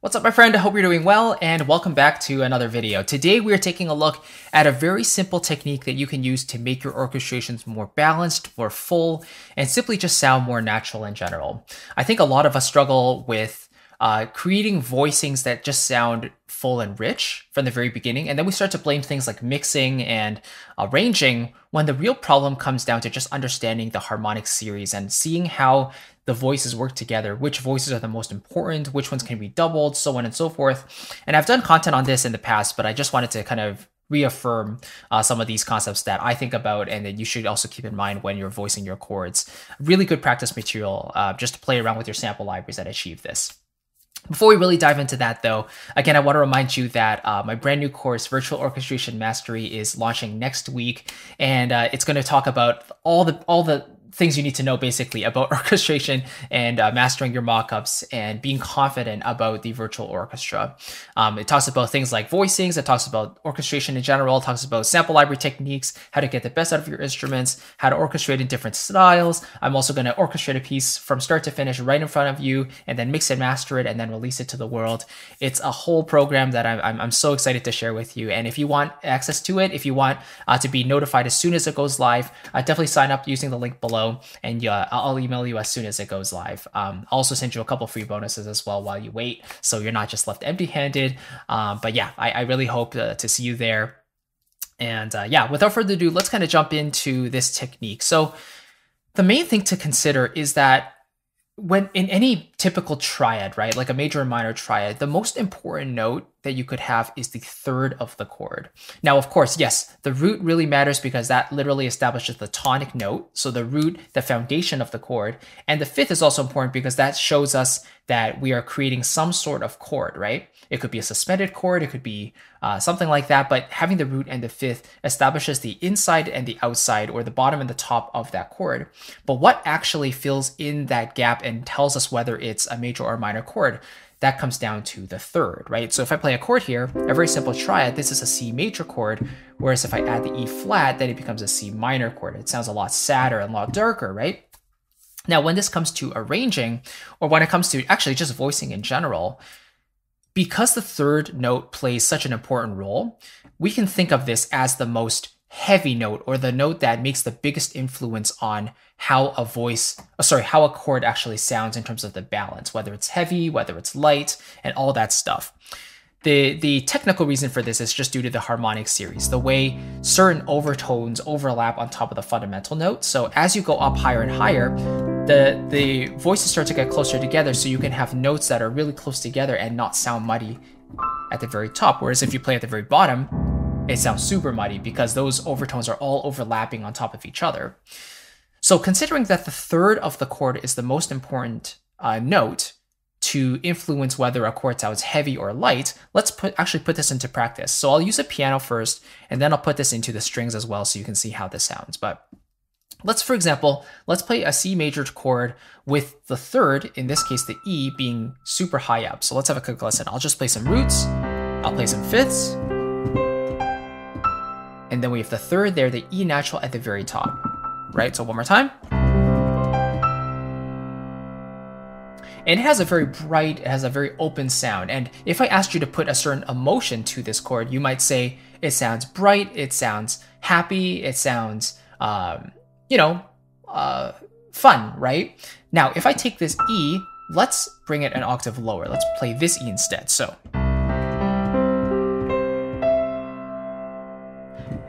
What's up, my friend? I hope you're doing well, and welcome back to another video. Today, we are taking a look at a very simple technique that you can use to make your orchestrations more balanced, more full, and simply just sound more natural in general. I think a lot of us struggle with uh, creating voicings that just sound full and rich from the very beginning, and then we start to blame things like mixing and arranging when the real problem comes down to just understanding the harmonic series and seeing how the voices work together, which voices are the most important, which ones can be doubled, so on and so forth. And I've done content on this in the past, but I just wanted to kind of reaffirm uh, some of these concepts that I think about and that you should also keep in mind when you're voicing your chords. Really good practice material uh, just to play around with your sample libraries that achieve this. Before we really dive into that, though, again, I want to remind you that uh, my brand new course, Virtual Orchestration Mastery, is launching next week, and uh, it's going to talk about all the all the things you need to know basically about orchestration and uh, mastering your mockups and being confident about the virtual orchestra. Um, it talks about things like voicings, it talks about orchestration in general, it talks about sample library techniques, how to get the best out of your instruments, how to orchestrate in different styles. I'm also going to orchestrate a piece from start to finish right in front of you and then mix and master it and then release it to the world. It's a whole program that I'm, I'm, I'm so excited to share with you. And if you want access to it, if you want uh, to be notified as soon as it goes live, uh, definitely sign up using the link below and uh, I'll email you as soon as it goes live. Um, I'll also send you a couple free bonuses as well while you wait, so you're not just left empty-handed. Um, but yeah, I, I really hope to, to, see you there. And uh, yeah, without further ado, let's kind of jump into this technique. So the main thing to consider is that when in any typical triad, right, like a major and minor triad, the most important note that you could have is the third of the chord. Now, of course, yes, the root really matters because that literally establishes the tonic note. So the root, the foundation of the chord. And the fifth is also important because that shows us that we are creating some sort of chord, right? It could be a suspended chord, it could be uh, something like that, but having the root and the fifth establishes the inside and the outside, or the bottom and the top of that chord. But what actually fills in that gap and tells us whether it's a major or minor chord? That comes down to the third, right? So if I play a chord here, a very simple triad, this is a C major chord, whereas if I add the E flat, then it becomes a C minor chord. It sounds a lot sadder and a lot darker, right? Now, when this comes to arranging, or when it comes to actually just voicing in general, because the third note plays such an important role, we can think of this as the most heavy note or the note that makes the biggest influence on how a voice, oh, sorry, how a chord actually sounds in terms of the balance, whether it's heavy, whether it's light, and all that stuff. The, the technical reason for this is just due to the harmonic series, the way certain overtones overlap on top of the fundamental note. So as you go up higher and higher, the the voices start to get closer together so you can have notes that are really close together and not sound muddy at the very top whereas if you play at the very bottom it sounds super muddy because those overtones are all overlapping on top of each other so considering that the third of the chord is the most important uh, note to influence whether a chord sounds heavy or light, let's put actually put this into practice. So I'll use a piano first, and then I'll put this into the strings as well so you can see how this sounds. But Let's, for example, let's play a C major chord with the third, in this case the E, being super high up. So let's have a quick listen. I'll just play some roots, I'll play some fifths, and then we have the third there, the E natural at the very top, right? So one more time. And it has a very bright, it has a very open sound. And if I asked you to put a certain emotion to this chord, you might say it sounds bright, it sounds happy, it sounds um, you know, uh, fun, right? Now, if I take this E, let's bring it an octave lower. Let's play this E instead. So.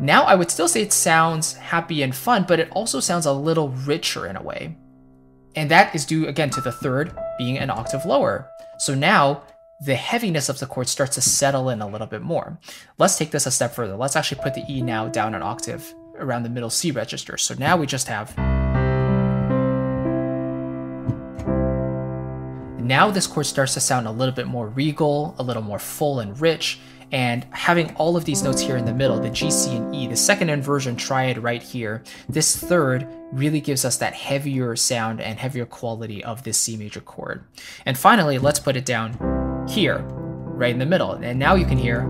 Now I would still say it sounds happy and fun, but it also sounds a little richer in a way. And that is due again to the third being an octave lower. So now the heaviness of the chord starts to settle in a little bit more. Let's take this a step further. Let's actually put the E now down an octave around the middle C register. So now we just have. Now this chord starts to sound a little bit more regal, a little more full and rich, and having all of these notes here in the middle, the G, C, and E, the second inversion triad right here, this third really gives us that heavier sound and heavier quality of this C major chord. And finally, let's put it down here, right in the middle. And now you can hear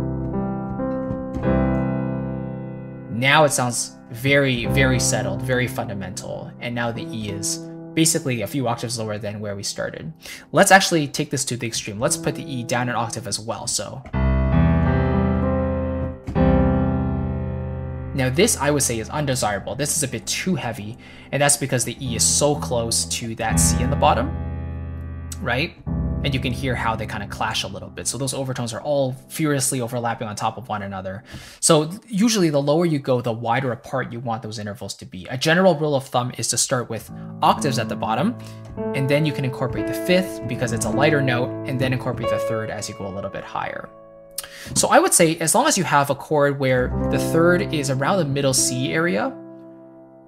now it sounds very, very settled, very fundamental. And now the E is basically a few octaves lower than where we started. Let's actually take this to the extreme. Let's put the E down an octave as well. So Now this I would say is undesirable. This is a bit too heavy, and that's because the E is so close to that C in the bottom, right? And you can hear how they kind of clash a little bit. So those overtones are all furiously overlapping on top of one another. So usually the lower you go, the wider apart you want those intervals to be. A general rule of thumb is to start with octaves at the bottom, and then you can incorporate the fifth because it's a lighter note, and then incorporate the third as you go a little bit higher. So I would say as long as you have a chord where the third is around the middle C area,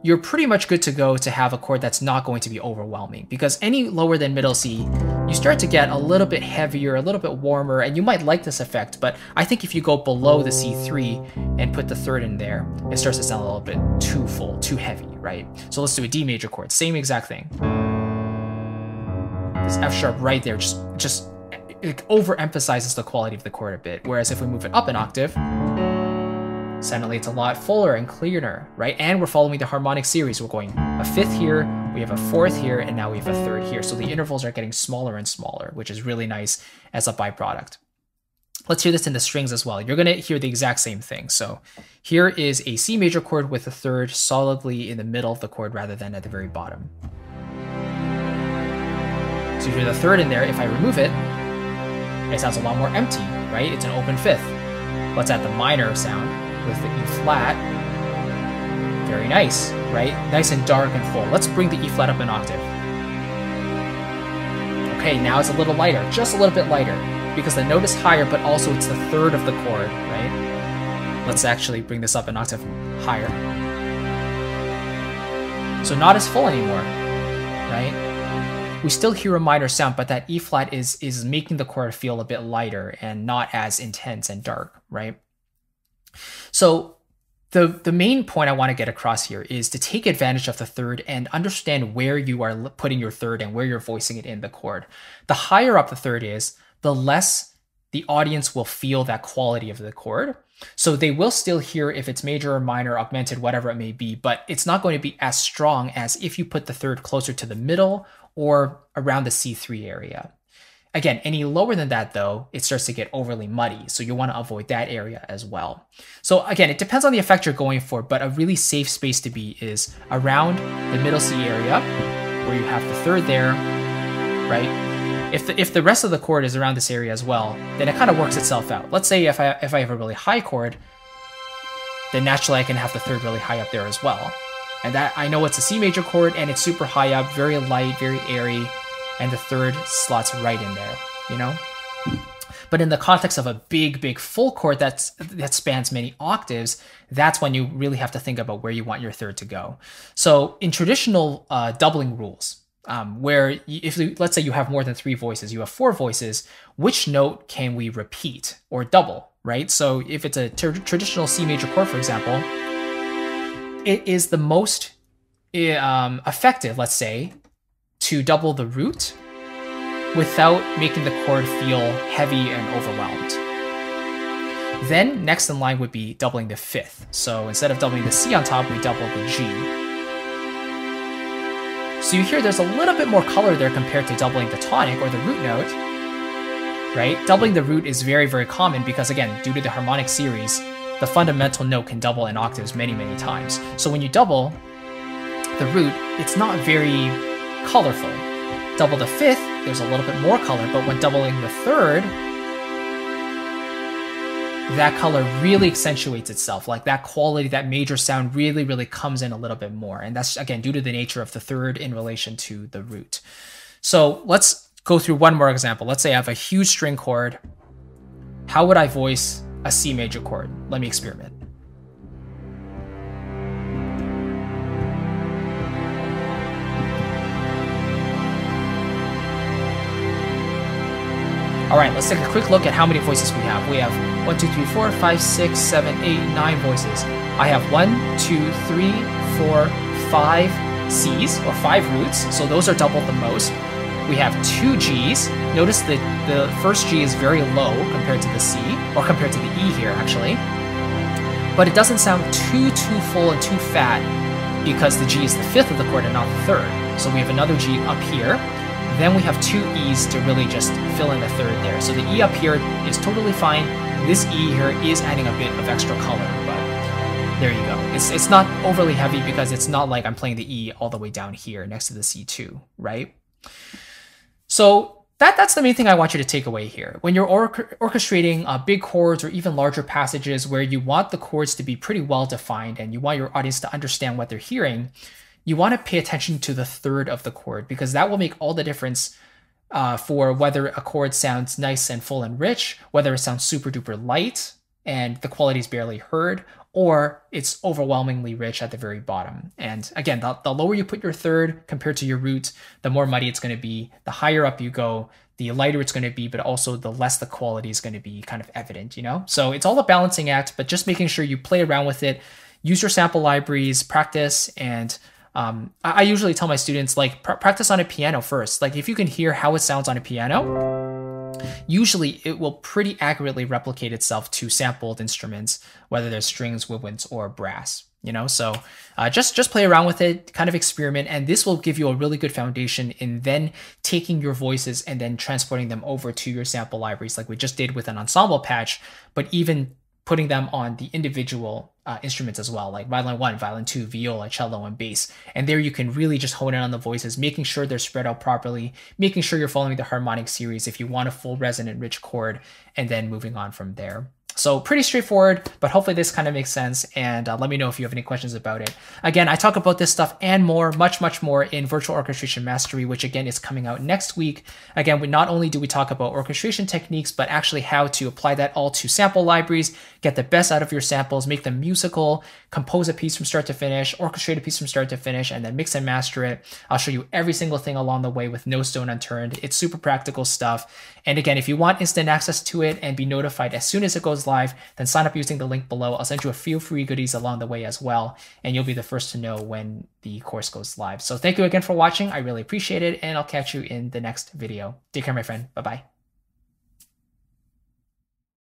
you're pretty much good to go to have a chord that's not going to be overwhelming because any lower than middle C, you start to get a little bit heavier, a little bit warmer, and you might like this effect, but I think if you go below the C3 and put the third in there, it starts to sound a little bit too full, too heavy, right? So let's do a D major chord, same exact thing. This F sharp right there, just, just it overemphasizes the quality of the chord a bit. Whereas if we move it up an octave, suddenly it's a lot fuller and cleaner, right? And we're following the harmonic series. We're going a fifth here, we have a fourth here, and now we have a third here. So the intervals are getting smaller and smaller, which is really nice as a byproduct. Let's hear this in the strings as well. You're going to hear the exact same thing. So here is a C major chord with a third solidly in the middle of the chord rather than at the very bottom. So you hear the third in there. If I remove it, it sounds a lot more empty, right? It's an open fifth. Let's add the minor sound with the E flat. Very nice, right? Nice and dark and full. Let's bring the E flat up an octave. Okay, now it's a little lighter, just a little bit lighter, because the note is higher, but also it's the third of the chord, right? Let's actually bring this up an octave higher. So not as full anymore, right? We still hear a minor sound, but that E flat is is making the chord feel a bit lighter and not as intense and dark, right? So the the main point I want to get across here is to take advantage of the third and understand where you are putting your third and where you're voicing it in the chord. The higher up the third is, the less the audience will feel that quality of the chord. So they will still hear if it's major or minor, augmented, whatever it may be, but it's not going to be as strong as if you put the third closer to the middle or around the C3 area. Again, any lower than that though, it starts to get overly muddy, so you want to avoid that area as well. So again, it depends on the effect you're going for, but a really safe space to be is around the middle C area, where you have the third there, right? If the, if the rest of the chord is around this area as well, then it kind of works itself out. Let's say if I, if I have a really high chord, then naturally I can have the third really high up there as well. And that I know it's a C major chord and it's super high up, very light, very airy, and the third slots right in there, you know? But in the context of a big, big full chord that's that spans many octaves, that's when you really have to think about where you want your third to go. So in traditional uh, doubling rules, um, where if let's say you have more than three voices, you have four voices, which note can we repeat or double, right? So if it's a traditional C major chord, for example, it is the most um, effective, let's say, to double the root without making the chord feel heavy and overwhelmed. Then next in line would be doubling the fifth. So instead of doubling the C on top, we double the G. So you hear there's a little bit more color there compared to doubling the tonic or the root note, right? Doubling the root is very, very common because again, due to the harmonic series, the fundamental note can double in octaves many, many times. So when you double the root, it's not very colorful. Double the fifth, there's a little bit more color, but when doubling the third, that color really accentuates itself. Like that quality, that major sound really, really comes in a little bit more. And that's, again, due to the nature of the third in relation to the root. So let's go through one more example. Let's say I have a huge string chord. How would I voice a C major chord. Let me experiment. All right, let's take a quick look at how many voices we have. We have 1, 2, 3, 4, 5, 6, 7, 8, 9 voices. I have 1, 2, 3, 4, 5 C's, or 5 roots, so those are double the most we have two G's. Notice that the first G is very low compared to the C, or compared to the E here, actually. But it doesn't sound too, too full and too fat because the G is the fifth of the chord and not the third. So we have another G up here. Then we have two E's to really just fill in the third there. So the E up here is totally fine. This E here is adding a bit of extra color, but there you go. It's, it's not overly heavy because it's not like I'm playing the E all the way down here next to the C2, right? So that, that's the main thing I want you to take away here. When you're or orchestrating uh, big chords or even larger passages where you want the chords to be pretty well defined and you want your audience to understand what they're hearing, you want to pay attention to the third of the chord because that will make all the difference uh, for whether a chord sounds nice and full and rich, whether it sounds super duper light and the quality is barely heard, or it's overwhelmingly rich at the very bottom. And again, the, the lower you put your third compared to your root, the more muddy it's going to be. The higher up you go, the lighter it's going to be, but also the less the quality is going to be kind of evident, you know? So it's all a balancing act, but just making sure you play around with it, use your sample libraries, practice, and um, I, I, usually tell my students like pr- practice on a piano first. Like if you can hear how it sounds on a piano, usually it will pretty accurately replicate itself to sampled instruments, whether they're strings, woodwinds, or brass. You know, so uh, just just play around with it, kind of experiment, and this will give you a really good foundation in then taking your voices and then transporting them over to your sample libraries, like we just did with an ensemble patch. But even putting them on the individual uh, instruments as well, like violin one, violin two, viola, cello, and bass. And there you can really just hone in on the voices, making sure they're spread out properly, making sure you're following the harmonic series if you want a full resonant rich chord, and then moving on from there. So pretty straightforward, but hopefully this kind of makes sense. And uh, let me know if you have any questions about it. Again, I talk about this stuff and more, much, much more in Virtual Orchestration Mastery, which again is coming out next week. Again, we not only do we talk about orchestration techniques, but actually how to apply that all to sample libraries, get the best out of your samples, make them musical, compose a piece from start to finish, orchestrate a piece from start to finish, and then mix and master it. I'll show you every single thing along the way with no stone unturned. It's super practical stuff. And again, if you want instant access to it and be notified as soon as it goes live, then sign up using the link below. I'll send you a few free goodies along the way as well, and you'll be the first to know when the course goes live. So thank you again for watching. I really appreciate it, and I'll catch you in the next video. Take care, my friend. Bye bye.